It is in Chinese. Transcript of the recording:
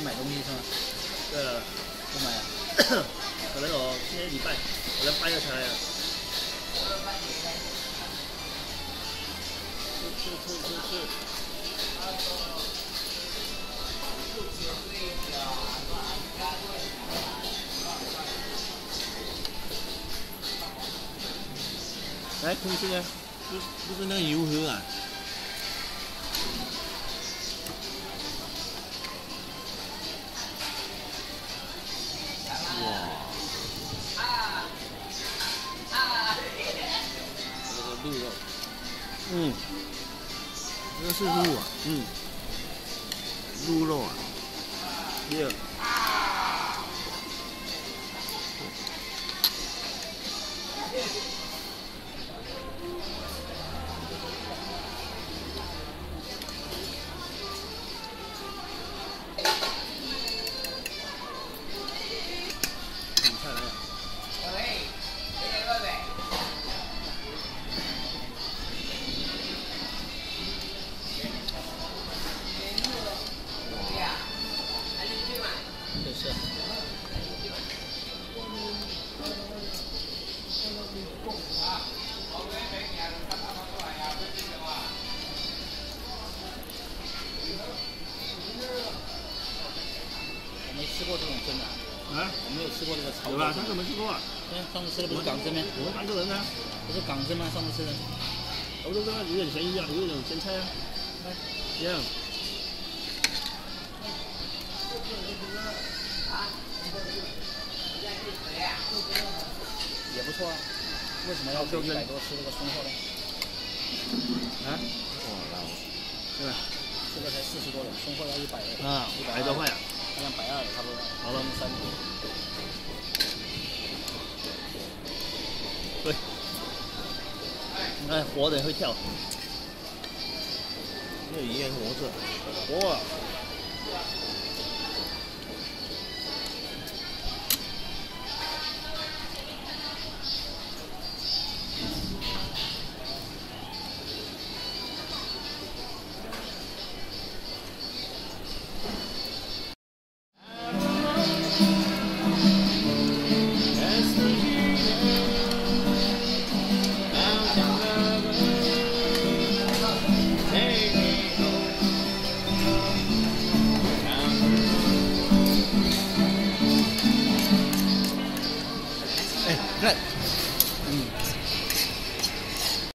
买东西是吗？对了，不买了。可能我今天礼拜，可能拜个才啊。吃吃吃吃吃。来，空气呢？不不是那个油盒啊？鹿肉，嗯，这是鹿啊，嗯，鹿肉啊，耶。吃过这种蒸的，啊，我没有吃过这个炒有吧？上次没吃过啊？哎，上次吃的不是港蒸吗？我们三个人呢，不是港蒸吗？上次吃的。我都跟他有点咸鱼啊，有点咸菜啊，一样。也不错啊。为什么要给一百多吃这个松货呢？啊？哇，老，对吧？这个才四十多的，松货要一百二。啊，一百多块啊。好像百二差不多。好了三多。对。哎，活的会跳。那鱼也活着，活啊！那嗯。